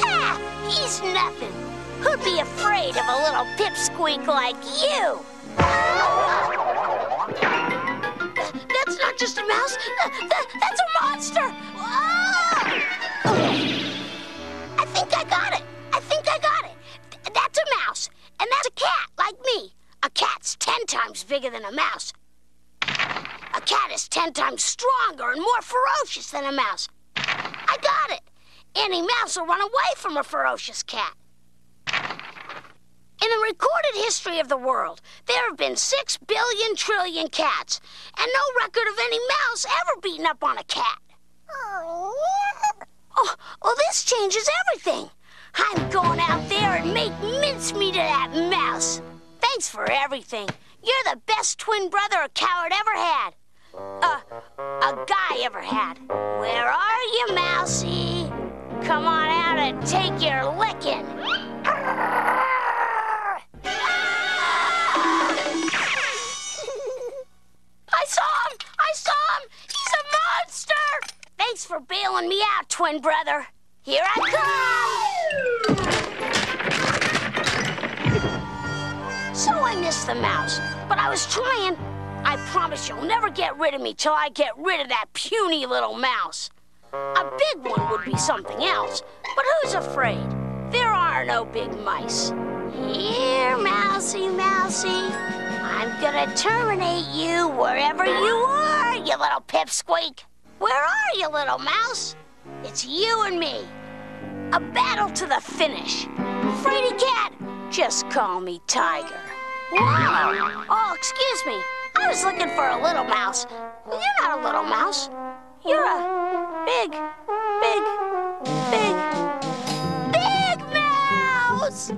Ha! He's nothing. Who'd be afraid of a little pipsqueak like you? Just a mouse. Th- th- that's a monster! Ah! I think I got it. I think I got it. Th- That's a mouse, and that's a cat, like me. A cat's ten times bigger than a mouse. A cat is ten times stronger and more ferocious than a mouse. I got it. Any mouse will run away from a ferocious cat. In the recorded history of the world, there have been six billion trillion cats, and no record of any mouse ever beating up on a cat. Oh, well, this changes everything. I'm going out there and make mincemeat of that mouse. Thanks for everything. You're the best twin brother a coward ever had. Uh, a guy ever had. Where are you, Mousie? Come on out and take your licking. For bailing me out, twin brother. Here I come! So I missed the mouse, but I was trying. I promise you'll never get rid of me till I get rid of that puny little mouse. A big one would be something else, but who's afraid? There are no big mice. Here, Mousie, Mousie, I'm gonna terminate you wherever you are, you little pipsqueak. Where are you, little mouse? It's you and me. A battle to the finish. Fraidy cat, just call me Tiger. Wow. Oh, excuse me. I was looking for a little mouse. You're not a little mouse. You're a big, big, big, big mouse.